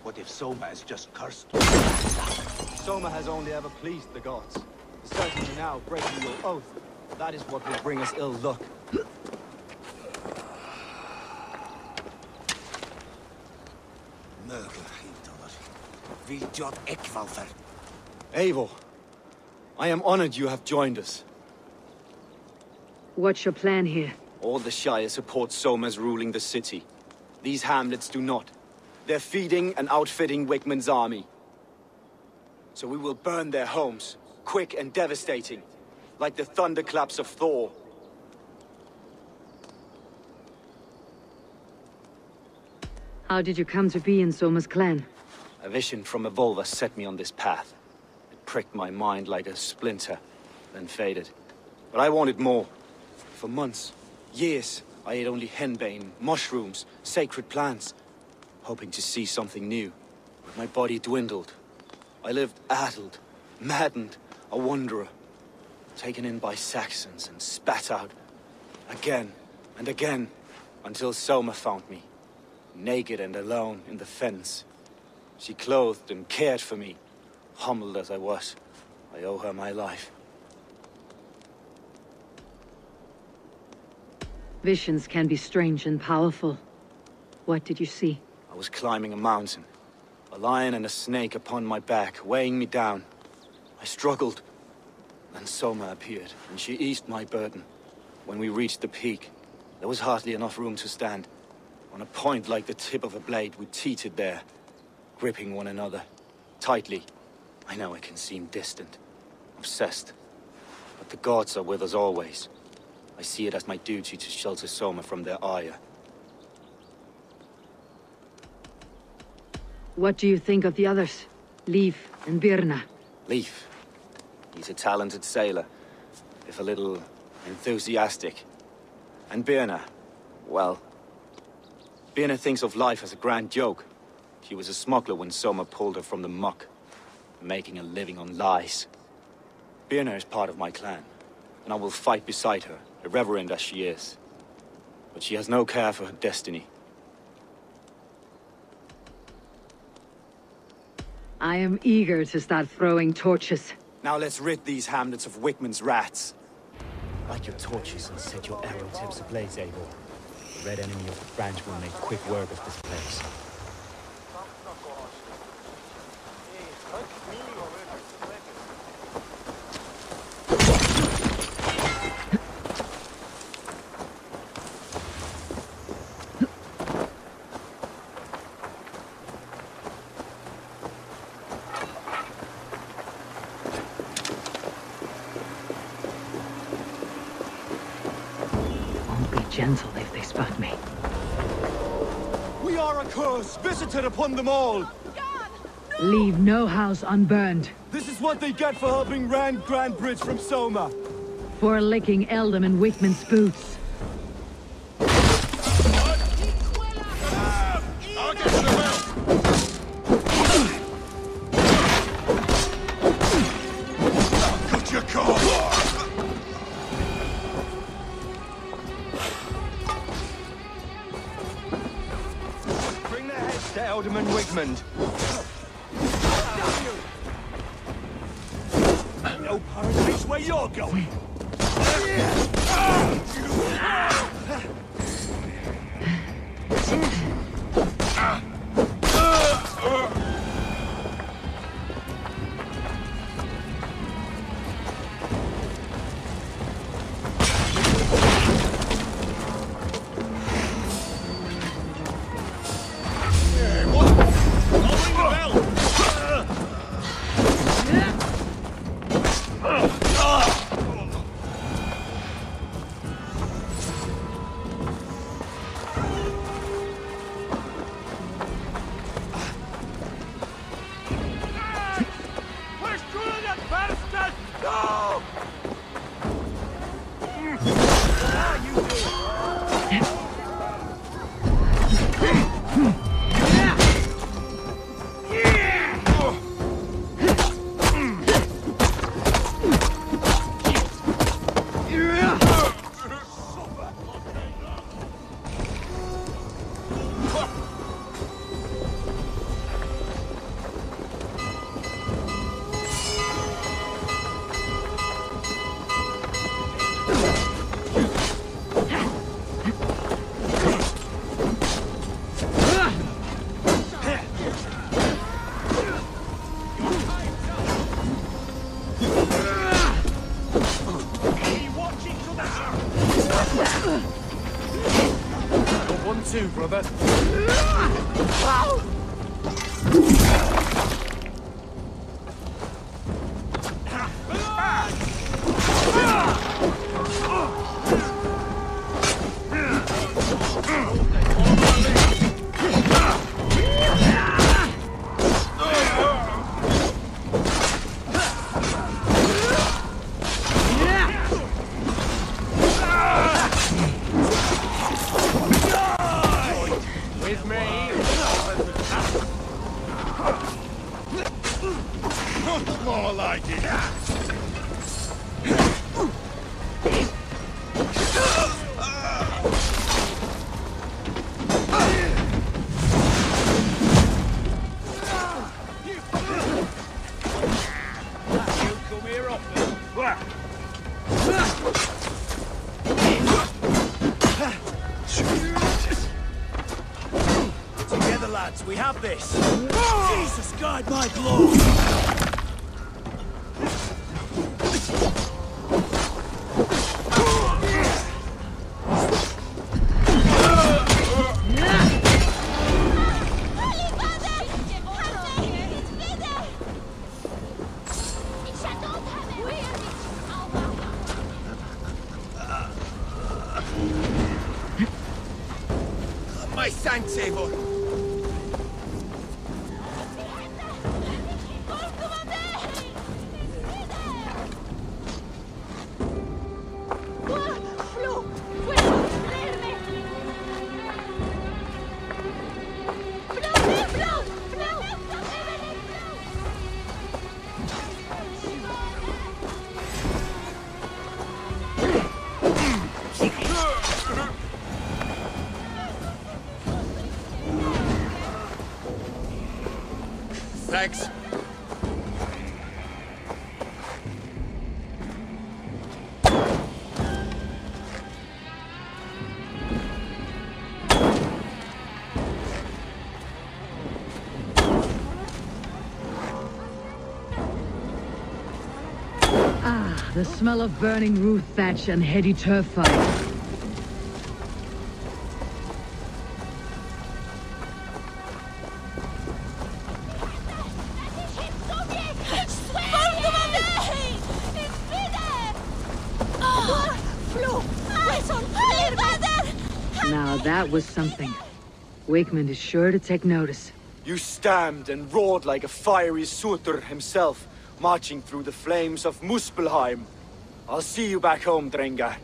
happen? What if Soma is just cursed? Soma has only ever pleased the gods. Certainly now, breaking your oath, that is what will bring us ill luck. Eivor, I am honored you have joined us. What's your plan here? All the Shire support Soma's ruling the city. These hamlets do not. They're feeding and outfitting Wigmund's army. So we will burn their homes, quick and devastating, like the thunderclaps of Thor. How did you come to be in Soma's clan? A vision from Evolva set me on this path. It pricked my mind like a splinter, then faded. But I wanted more. For months, years, I ate only henbane, mushrooms, sacred plants, hoping to see something new. But my body dwindled. I lived addled, maddened, a wanderer, taken in by Saxons and spat out again and again until Soma found me, naked and alone in the fens. She clothed and cared for me, humbled as I was. I owe her my life. Visions can be strange and powerful. What did you see? I was climbing a mountain. A lion and a snake upon my back, weighing me down. I struggled. Then Soma appeared, and she eased my burden. When we reached the peak, there was hardly enough room to stand. On a point like the tip of a blade, we teetered there, gripping one another, tightly. I know it can seem distant, obsessed. But the gods are with us always. I see it as my duty to shelter Soma from their ire. What do you think of the others? Leif and Birna? Leif. He's a talented sailor, if a little enthusiastic. And Birna, well... Birna thinks of life as a grand joke. She was a smuggler when Soma pulled her from the muck, making a living on lies. Birna is part of my clan, and I will fight beside her, irreverent as she is. But she has no care for her destiny. I am eager to start throwing torches. Now let's rid these hamlets of Wigmund's rats. Light your torches and set your arrow tips ablaze, Eivor. The red enemy of the branch will make quick work of this place. Gentle if they spot me. We are a curse visited upon them all! Leave no house unburned. This is what they get for helping Rand Grantebridge from Soma! For licking Eldom and Wigmund's boots. Alderman Wigmund. No paradise where you're going! Brother. Ah! Lads, we have this. Ah! Jesus, guide my blow. Thanks. Ah, the smell of burning roof thatch and heady turf fire. Now that was something. Wigmund is sure to take notice. You stamped and roared like a fiery Surtur himself, marching through the flames of Muspelheim. I'll see you back home, drengr.